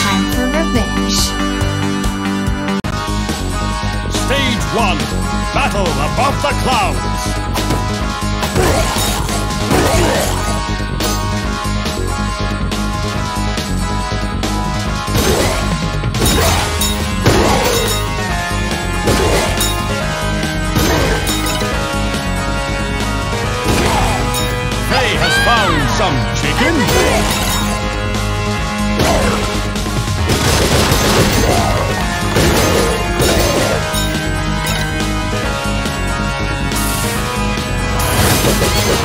Time for revenge. Stage 1. Battle above the clouds. Let's go.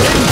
Let's.